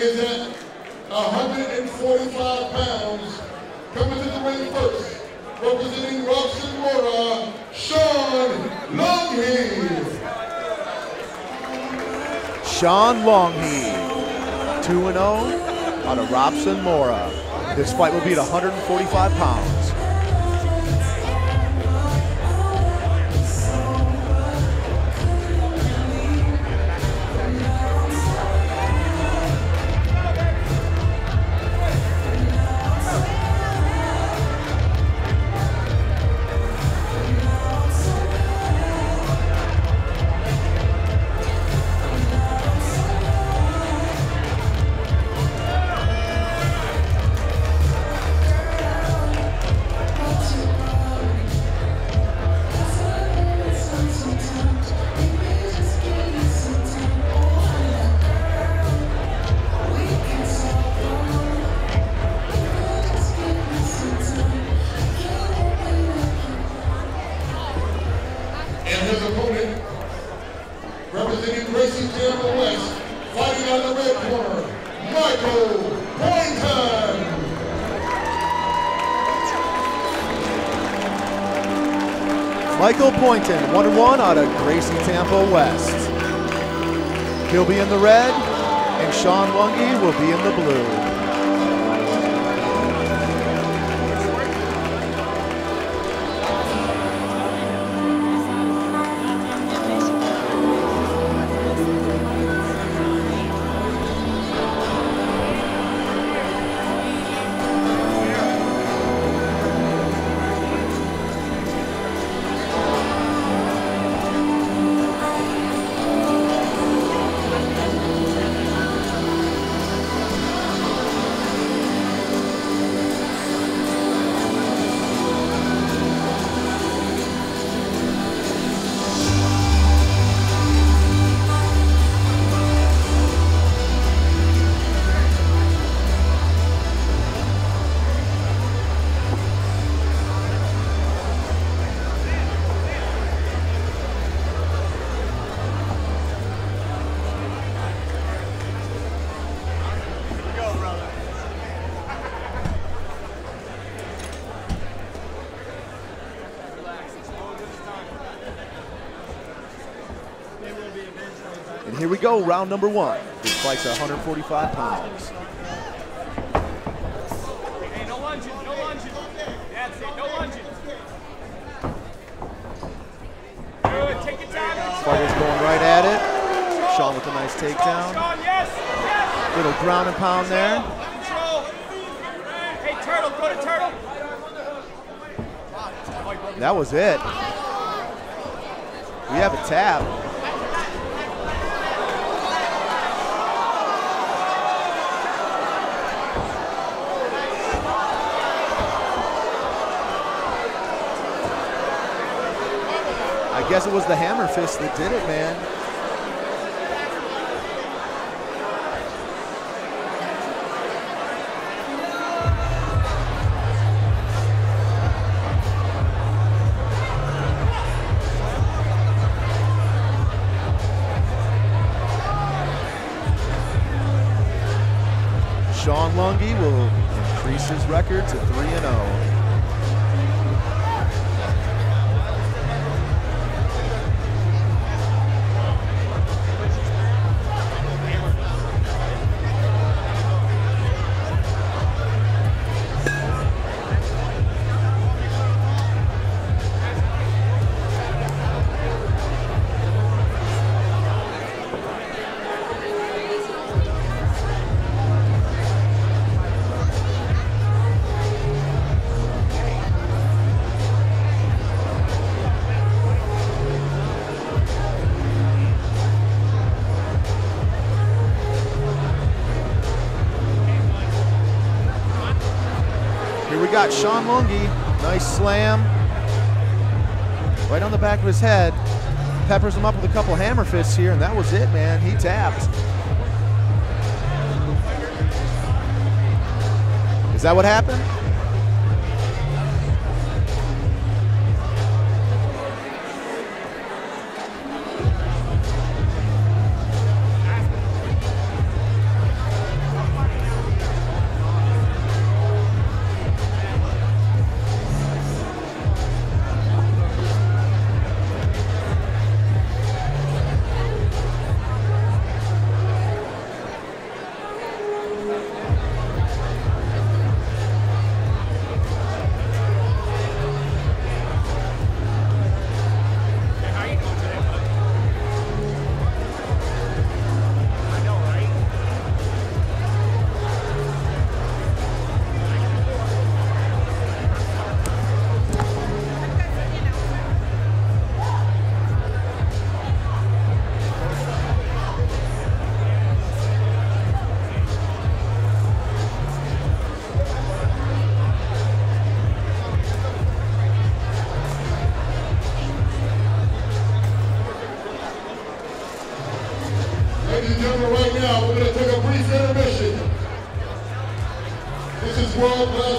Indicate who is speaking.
Speaker 1: is at 145 pounds. Coming to the ring first, representing Robson Moura, Sean Longheed.
Speaker 2: Sean Longheed, 2 0 out of Robson Moura. This fight will be at 145 pounds.
Speaker 1: Michael
Speaker 2: Poynton, 1 1 out of Gracie Tampa West. He'll be in the red, and Sean Lungi will be in the blue. Here we go, round number one. This fight's 145 pounds.
Speaker 3: Hey, no lunging, no lunging. That's it, no lunging. Good, take your time.
Speaker 2: Fighter's going right at it. Sean with a nice takedown.
Speaker 3: Sean, yes, yes.
Speaker 2: Little ground and pound there.
Speaker 3: Hey, Turtle, go to Turtle.
Speaker 2: That was it. We have a tap. Guess it was the hammer fist that did it, man. Sean Lungi will increase his record to 3 and oh. 0. Got Sean Lungi. Nice slam. Right on the back of his head. Peppers him up with a couple hammer fists here, and that was it, man. He tapped. Is that what happened?
Speaker 1: World